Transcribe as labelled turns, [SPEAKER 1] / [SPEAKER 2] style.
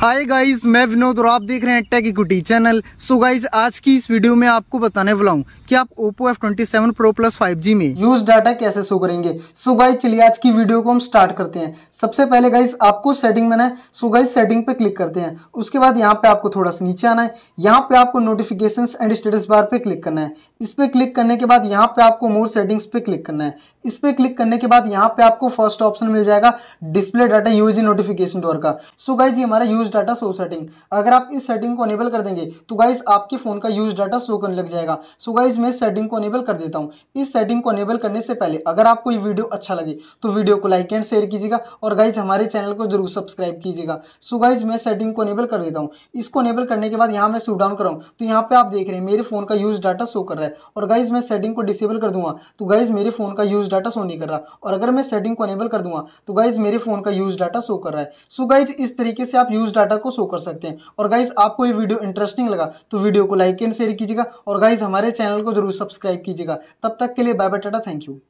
[SPEAKER 1] Hi guys मैं विनोद और आप देख रहे हैं tech equity channel so guys आज की इस वीडियो में आपको बताने वाला हूँ कि आप Oppo F27 Pro Plus 5G में यूज़ डाटा कैसे शो करेंगे। सो गाइस चलिए आज की वीडियो को हम स्टार्ट करते हैं। सबसे पहले गाइस आपको सेटिंग में है सो गाइस सेटिंग पे क्लिक करते हैं। उसके बाद यहाँ पे आपको थोड़ा सा नीचे आना है। यहाँ पे आपको नोटिफिकेशन एंड स्टेटस बार पे क्लिक करना है। इस पे क्लिक करने के बाद यहाँ पे आपको मोर सेटिंग्स पे क्लिक करना है। इस पे क्लिक करने के बाद यहाँ पे आपको फ़र्स्ट ऑप्शन मिल जाएगा डिस्प्ले डाटा यूज़ नोटिफिकेशन डोर का। सो गाइज़ ये हमारा यूज़ डाटा शो सेटिंग अगर आप इस सेटिंग को अनेबल कर देंगे तो गाइज़ आपके फ़ोन का यूज़ डाटा शो करने लग जाएगा। सो गाइज़ मैं सेटिंग को अनेबल कर देता हूँ। इस सेटिंग को अनेबल करने से पहले, अगर आपको ये वीडियो अच्छा लगे तो वीडियो को लाइक एंड शेयर कीजिएगा और गाइज़ हमारे चैनल को ज़रूर सब्सक्राइब कीजिएगा। सो गाइज़ मैं सेटिंग को अनेबल कर देता हूँ। इसको अनेबल करने के बाद यहाँ मैं शू डाउन कराऊँ तो यहाँ पे आप देख रहे हैं, मेरे फ़ोन का यूज़ डाटा शो कर रहा है। और गाइज़ मैं सेटिंग को डिसेबल कर दूँगा तो गाइज़ मेरे फ़ोन का यूज़ डाटा शो नहीं कर रहा। और अगर मैं सेटिंग को अनेबल कर दूँगा तो गाइज़ मेरे फ़ोन का यूज़ डाटा शो कर रहा है। सो गाइज़ इस तरीके से आप यूज़ डाटा को शो कर सकते हैं। और गाइज़ आपको ये वीडियो इंटरेस्टिंग लगा तो वीडियो को लाइक एंड शेयर कीजिएगा। और गाइज़ हमारे चैनल को ज़रूर सब्सक्राइब कीजिएगा। तब तक के लिए bye bye tata thank you